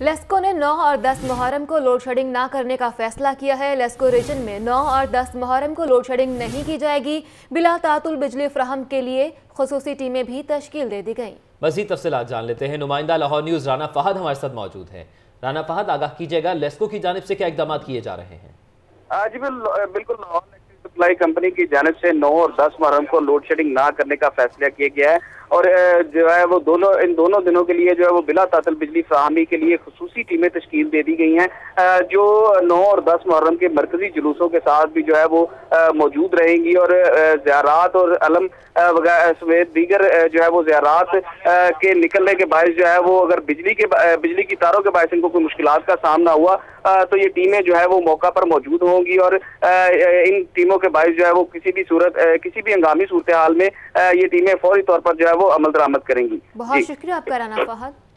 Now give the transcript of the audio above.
لیسکو نے نو اور دس محرم کو لوڈ شیڈنگ نہ کرنے کا فیصلہ کیا ہے۔ لیسکو ریجن میں نو اور دس محرم کو لوڈ شیڈنگ نہیں کی جائے گی۔ بلا تعطل بجلی فراہم کے لیے خصوصی ٹیمیں بھی تشکیل دے دی گئیں۔ مزید تفصیلات جان لیتے ہیں۔ نمائندہ لاہور نیوز رانا فہد ہمارے ساتھ موجود ہیں۔ رانا فہد آگاہ کیجیے گا۔ لیسکو کی جانب سے کیا اقدامات کیے جا رہے ہیں؟ جی بالکل لاہور سپلائی کمپنی کی جانب سے نو اور دس محرم کو لوڈ شیڈنگ نہ کرنے کا فیصلہ کیا گیا ہے اور جو ہے وہ دونوں، ان دونوں دنوں کے لیے جو ہے وہ بلا تعطل بجلی فراہمی کے لیے خصوصی ٹیمیں تشکیل دے دی گئی ہیں۔ جو نو اور دس محرم کے مرکزی جلوسوں کے ساتھ بھی جو ہے وہ موجود رہیں گی اور زیارات اور علم سمیت دیگر جو ہے وہ زیارات کے نکلنے کے باعث جو ہے وہ اگر بجلی کے بجلی کی تاروں کے باعث ان کو کوئی مشکلات کا سامنا ہوا تو یہ ٹیمیں جو ہے وہ موقع پر موجود ہوں گی اور ان ٹیموں کے باعث جو ہے وہ کسی بھی صورت کسی بھی ہنگامی صورتحال میں یہ ٹیمیں فوری طور پر جو ہے وہ عمل درآمد کریں گی بہت جی۔ شکریہ آپ کا رانا فہد